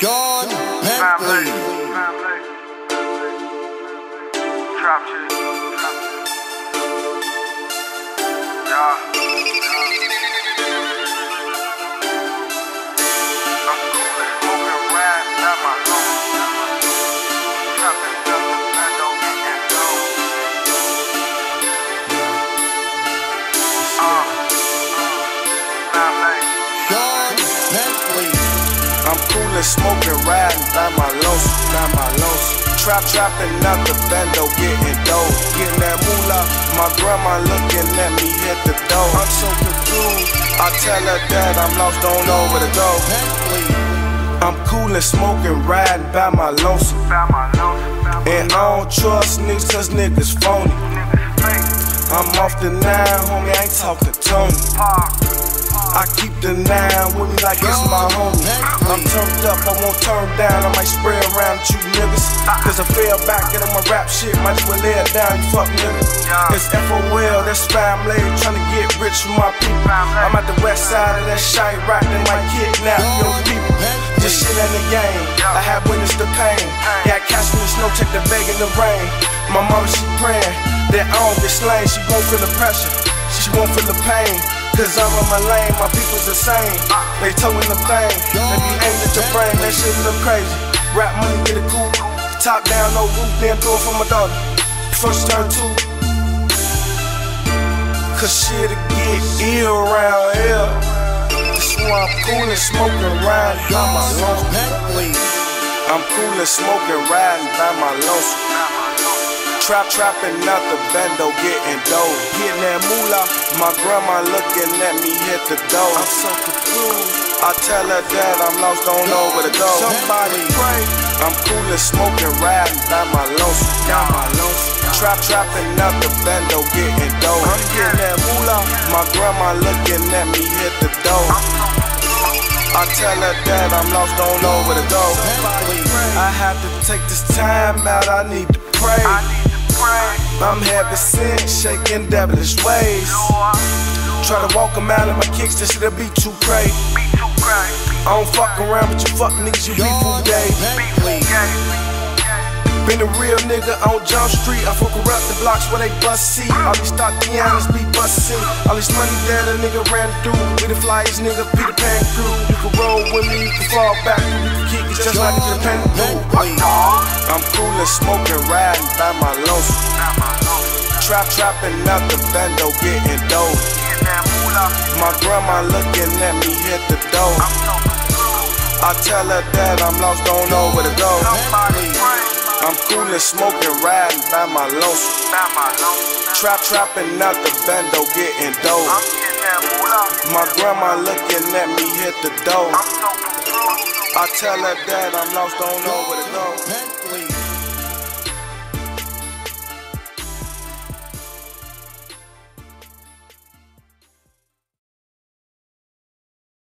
Sean Bentley. Trap shit. Yeah. I'm And smoking, riding by my lonesome, by my lonesome. Trap, trapping out the bando, getting dough. Getting that moolah, my grandma looking at me hit the door. I'm so confused. I tell her that I'm lost, don't know where to go. I'm cool and smoking, riding by my lonesome. And I don't trust niggas, cause niggas phony. I'm off the nine, homie, I ain't talking Tony. I keep the nine with me like it's my homie. I'm turned up, I won't turn down. I might spray around you niggas. Cause I fell back and on my rap shit, might as well lay it down, you fuck niggas. It's FOL, that's family, trying to get rich from my people. I'm at the west side of that shite rock, they might kidnap your people. Just shit in the game, I have witnessed the pain. Got cash in the snow, check the bag in the rain. My mama, she praying that I don't get slain, she won't feel the pressure, she won't feel the pain. Cause I'm on my lane, my people's the same. They towing the thing, they be aimed at your brain, that shit look crazy. Rap money, get it cool. Top down, no roof, then do it for my daughter. First turn two. Cause shit'll get ill around here. That's why I'm cool and smoking, riding by my lonesome. I'm cool and smoking, riding by my lonesome. Trap trapping out the bando, getting dough. Getting that moolah, my grandma looking at me hit the door. I'm so confused. I tell her that I'm lost, don't know where to go. Somebody pray. I'm cool and smoking, riding by my lonesome. By my lonesome. Trap trapping out the bando, getting dough. I'm getting that moolah, my grandma looking at me hit the door. I tell her that I'm lost, don't know where to go. I have to take this time out, I need to pray. I need to pray. I'm having sin, shaking devilish ways. Try to walk them out of my kicks, this shit'll be too crazy. Be too crazy. I don't fuck around with you fuck niggas, you be fool day. Been a real nigga on Jump Street. I fuck around the blocks where they bust see. All these pianos be bustin'. All this money that a nigga ran through. We the flyest nigga, Peter Pan crew. You can roll with me, you can fall back. You can kick it Peter Pan Bentley. I'm cool and smoking, riding by my lonesome. Trap trapping out the bando, getting dough. My grandma looking at me hit the door. I tell her that I'm lost, don't know where to go. I'm cool and smoking, riding by my lonesome. Trap trapping out the bando, getting dough. My grandma looking at me hit the door. I tell her that I'm lost, don't know where to go.